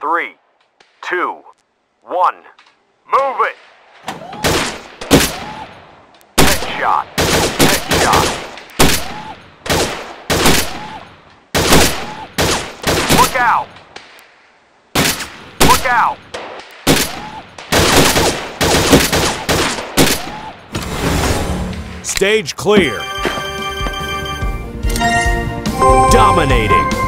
Three, two, one. Move it! Headshot. Headshot. Look out! Look out! Stage clear. Dominating.